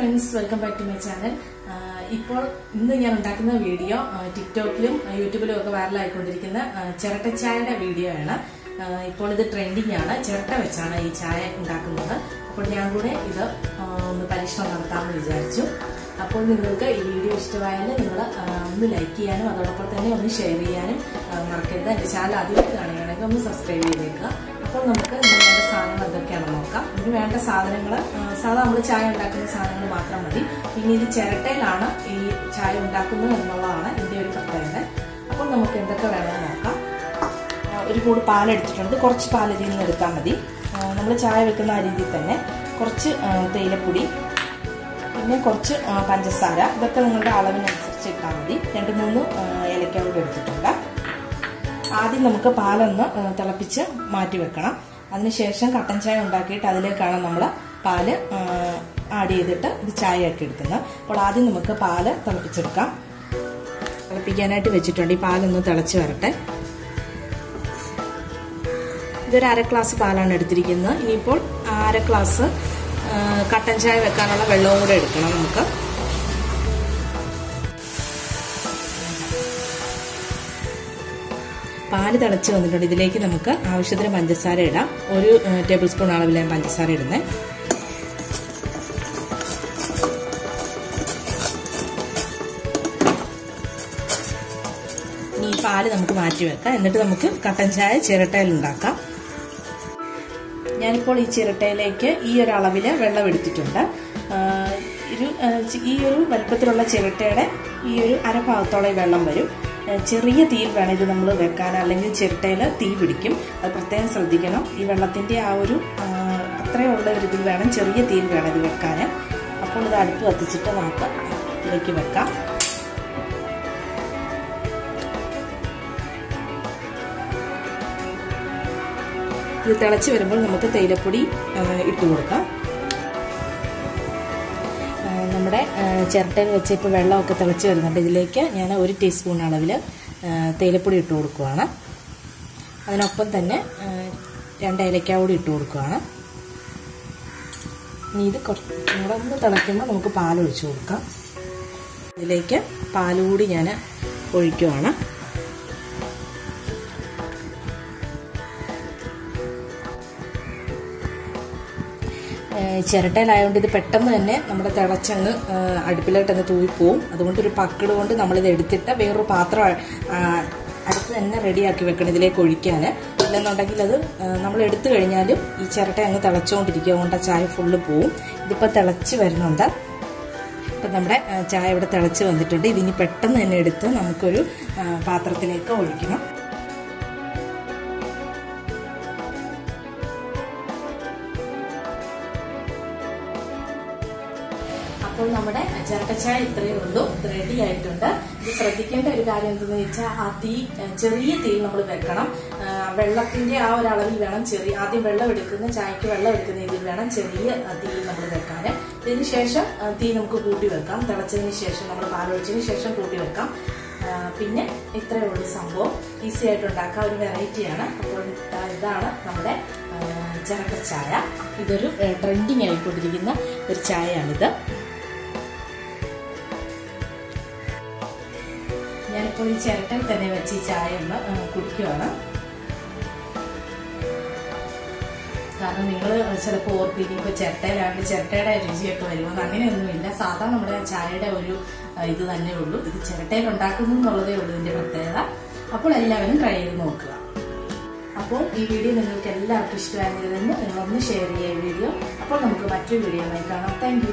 Friends welcome back to my channel ഇപ്പോൾ ഇന്ന് ഞാൻ ഉണ്ടാക്കുന്ന വീഡിയോ ടിക്ടോക്കിലും യൂട്യൂബിലും ഒക്കെ വൈറലായിക്കൊണ്ടിരിക്കുന്ന ചിരട്ട ചായയുടെ വീഡിയോ ആണ്. ഇപ്പോൾ ഇത് ട്രെൻഡിങ് ആണ്. ചിരട്ട വെച്ചാണ് ഈ ചായ ഉണ്ടാക്കുന്നത്. അപ്പോൾ ഞാൻ കൂടെ ഇത് ഒന്ന് പരീക്ഷണം നടത്താമെന്ന് വിചാരിച്ചു. അപ്പോൾ നിങ്ങൾക്ക് ഈ വീഡിയോ ഇഷ്ടമായാൽ നിങ്ങൾ ഒന്ന് ലൈക്ക് ചെയ്യാനും അതോടൊപ്പം തന്നെ ഒന്ന് ഷെയർ ചെയ്യാനും മറക്കരുത്. എന്റെ ചാനൽ ആദ്യമായിട്ട് കാണുകയാണെങ്കിൽ ഒന്ന് സബ്സ്ക്രൈബ് ചെയ്തേക്കുക. അപ്പോൾ നമുക്ക് സാധനങ്ങൾ എന്തൊക്കെയാണ് നോക്കാം. ഇതിന് വേണ്ട സാധനങ്ങൾ സാധാ നമ്മൾ ചായ ഉണ്ടാക്കുന്ന സാധനങ്ങൾ മാത്രം മതി. പിന്നെ ഇത് ചിരട്ടയിലാണ് ഈ ചായ ഉണ്ടാക്കുന്നത് എന്നുള്ളതാണ് ഇതിന്റെ ഒരു പ്രത്യേകത. അപ്പോൾ നമുക്ക് എന്തൊക്കെ വേണമെന്ന് നോക്കാം. ഒരു കൂട് പാലെടുത്തിട്ടുണ്ട് കുറച്ച് പാൽ ഇതിൽ നിന്ന് എടുത്താൽ മതി. നമ്മൾ ചായ വെക്കുന്ന ആ രീതിയിൽ തന്നെ കുറച്ച് തേയിലപ്പൊടി പിന്നെ കുറച്ച് പഞ്ചസാര. ഇതൊക്കെ നിങ്ങളുടെ അളവിനനുസരിച്ച് ഇട്ടാൽ മതി. രണ്ട് മൂന്ന് ഏലക്ക കൂടി എടുത്തിട്ടുണ്ട്. ആദ്യം നമുക്ക് പാലൊന്ന് തിളപ്പിച്ച് മാറ്റി വെക്കണം. അതിനുശേഷം കട്ടൻ ചായ ഉണ്ടാക്കിയിട്ട് അതിലേക്കാണ് നമ്മൾ പാൽ ആഡ് ചെയ്തിട്ട് ഇത് ചായ ആക്കി എടുക്കുന്നത്. അപ്പോൾ ആദ്യം നമുക്ക് പാൽ തിളപ്പിച്ചെടുക്കാം. തിളപ്പിക്കാനായിട്ട് വെച്ചിട്ടുണ്ട്. ഈ പാലൊന്ന് തിളച്ച് വരട്ടെ. ഇതൊരു അര ഗ്ലാസ് പാലാണ് എടുത്തിരിക്കുന്നത്. ഇനിയിപ്പോൾ അര ഗ്ലാസ് കട്ടൻ ചായ വെക്കാനുള്ള വെള്ളവും കൂടെ എടുക്കണം നമുക്ക്. പാൽ തിളച്ച് വന്നിട്ടുണ്ട്. ഇതിലേക്ക് നമുക്ക് ആവശ്യത്തിന് പഞ്ചസാര ഇടാം. ഒരു ടേബിൾ സ്പൂൺ അളവിൽ ഞാൻ പഞ്ചസാര ഇടുന്നത് ഈ പാൽ നമുക്ക് മാറ്റി വെക്കാം. എന്നിട്ട് നമുക്ക് കട്ടൻ ചായ ചിരട്ടയിൽ ഉണ്ടാക്കാം. ഞാനിപ്പോൾ ഈ ചിരട്ടയിലേക്ക് ഈ ഒരു അളവിൽ വെള്ളം എടുത്തിട്ടുണ്ട്. ഒരു ഈ ഒരു വലുപ്പത്തിലുള്ള ചിരട്ടയുടെ ഈ ഒരു അരഭാഗത്തോളം വെള്ളം വരും. ചെറിയ തീയിൽ വേണം ഇത് നമ്മൾ വെക്കാൻ അല്ലെങ്കിൽ ചിരട്ടയിൽ തീ പിടിക്കും. അത് പ്രത്യേകം ശ്രദ്ധിക്കണം. ഈ വെള്ളത്തിന്റെ ആ ഒരു അത്രയുള്ള ഒരു ഇതിൽ വേണം ചെറിയ തീയിൽ വേണം ഇത് വെക്കാൻ. അപ്പോൾ ഇത് അടുപ്പ് കത്തിച്ചിട്ട് നമുക്ക് ഇതിലേക്ക് വെക്കാം. ഇത് തിളച്ച് വരുമ്പോൾ നമുക്ക് തേയിലപ്പൊടി ഇട്ട് കൊടുക്കാം. നമ്മുടെ ചിരട്ടയിൽ വെച്ച് ഇപ്പോൾ വെള്ളമൊക്കെ തിളച്ച് വരുന്നുണ്ട്. ഇതിലേക്ക് ഞാൻ ഒരു ടീസ്പൂൺ അളവിൽ തേയിലപ്പൊടി ഇട്ട് കൊടുക്കുകയാണ് അതിനൊപ്പം തന്നെ രണ്ട് ഏലക്ക കൂടി ഇട്ട് കൊടുക്കുകയാണ് ഇനി ഇത് കുറച്ചും കൂടെ ഒന്ന് തിളയ്ക്കുമ്പോൾ നമുക്ക് പാലൊഴിച്ച് കൊടുക്കാം. ഇതിലേക്ക് പാലുകൂടി ഞാൻ ഒഴിക്കുവാണ്. ചിരട്ടയിലായതുകൊണ്ട് ഇത് പെട്ടെന്ന് തന്നെ നമ്മുടെ തിളച്ചങ്ങ് അടുപ്പിലോട്ടങ്ങ് തൂയിപ്പോവും അതുകൊണ്ട് ഒരു പക്കട് കൊണ്ട് നമ്മളിത് എടുത്തിട്ട് വേറൊരു പാത്രം അടുത്ത് തന്നെ റെഡിയാക്കി വെക്കണം ഇതിലേക്ക് ഒഴിക്കാൻ അല്ലെന്നുണ്ടെങ്കിൽ അത് നമ്മൾ എടുത്തു കഴിഞ്ഞാലും ഈ ചിരട്ട അങ്ങ് തിളച്ചുകൊണ്ടിരിക്കുക അതുകൊണ്ട് ആ ചായ ഫുള്ള് പോവും. ഇതിപ്പോൾ തിളച്ച് വരുന്നുണ്ട്. ഇപ്പം നമ്മുടെ ചായ ഇവിടെ തിളച്ച് വന്നിട്ടുണ്ട്. ഇതിനി പെട്ടെന്ന് തന്നെ എടുത്ത് നമുക്കൊരു പാത്രത്തിലേക്ക് ഒഴിക്കണം. അപ്പോൾ നമ്മുടെ ചായ ഇത്രയേ ഉള്ളൂ. റെഡി ആയിട്ടുണ്ട്. ഇത് ശ്രദ്ധിക്കേണ്ട ഒരു കാര്യം എന്തെന്ന് വെച്ചാൽ ആ തീ ചെറിയ തീയിൽ നമ്മൾ വെക്കണം. വെള്ളത്തിന്റെ ആ ഒരു അളവിൽ വേണം ചെറിയ ആദ്യം വെള്ളം എടുക്കുന്ന ചായക്ക് വെള്ളം എടുക്കുന്ന രീതിയിൽ വേണം ചെറിയ തീ നമ്മൾ വെക്കാൻ ഇതിന് ശേഷം തീ നമുക്ക് കൂട്ടി വെക്കാം. തിളച്ചതിന് ശേഷം നമ്മൾ പാലൊഴിച്ചതിന് ശേഷം കൂട്ടി വെക്കാം. പിന്നെ ഇത്രയേ ഉള്ളൂ സംഭവം. ഈസി ആയിട്ട് ഉണ്ടാക്കാം ഒരു വെറൈറ്റിയാണ് അപ്പോൾ ഇതാണ് നമ്മുടെ ആ, ചിരട്ട ചായ ഇതൊരു ട്രെൻഡിങ് ആയിക്കൊണ്ടിരിക്കുന്ന ഒരു ചായയാണിത്. ഞാനിപ്പോൾ ഈ തന്നെ വെച്ച് ചായ ഒന്ന് കുടിക്കുകയാണ് കാരണം നിങ്ങൾ ചിലപ്പോൾ ഓർത്തിരിക്കും ഇപ്പോൾ ചിരട്ടയിലാണ്ട് ചിരട്ടയുടെ രുചിയൊക്കെ വരുമെന്ന് അങ്ങനെയൊന്നുമില്ല. സാധാ നമ്മുടെ ചായയുടെ ഒരു ഇത് തന്നെ ഉള്ളൂ. ഇത് ചിരട്ടയിൽ ഉണ്ടാക്കുന്നു എന്നുള്ളതേ ഉള്ളൂ ഇതിന്റെ പ്രത്യേകത. അപ്പോൾ എല്ലാവരും ട്രൈ ചെയ്ത് നോക്കുക. അപ്പോൾ ഈ വീഡിയോ നിങ്ങൾക്ക് എല്ലാവർക്കും ഇഷ്ടമായിരുന്നു നിങ്ങളൊന്ന് ഷെയർ ചെയ്യുക ഈ വീഡിയോ. അപ്പോൾ നമുക്ക് മറ്റൊരു വീഡിയോയുമായി കാണാം. താങ്ക്